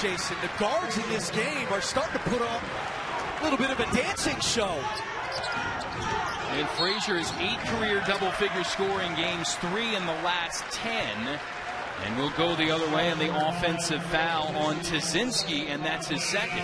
Jason. The guards in this game are starting to put on a little bit of a dancing show. And Frazier is eight career double figure scoring games, three in the last 10. And we'll go the other way on the offensive foul on Tazinski, and that's his second.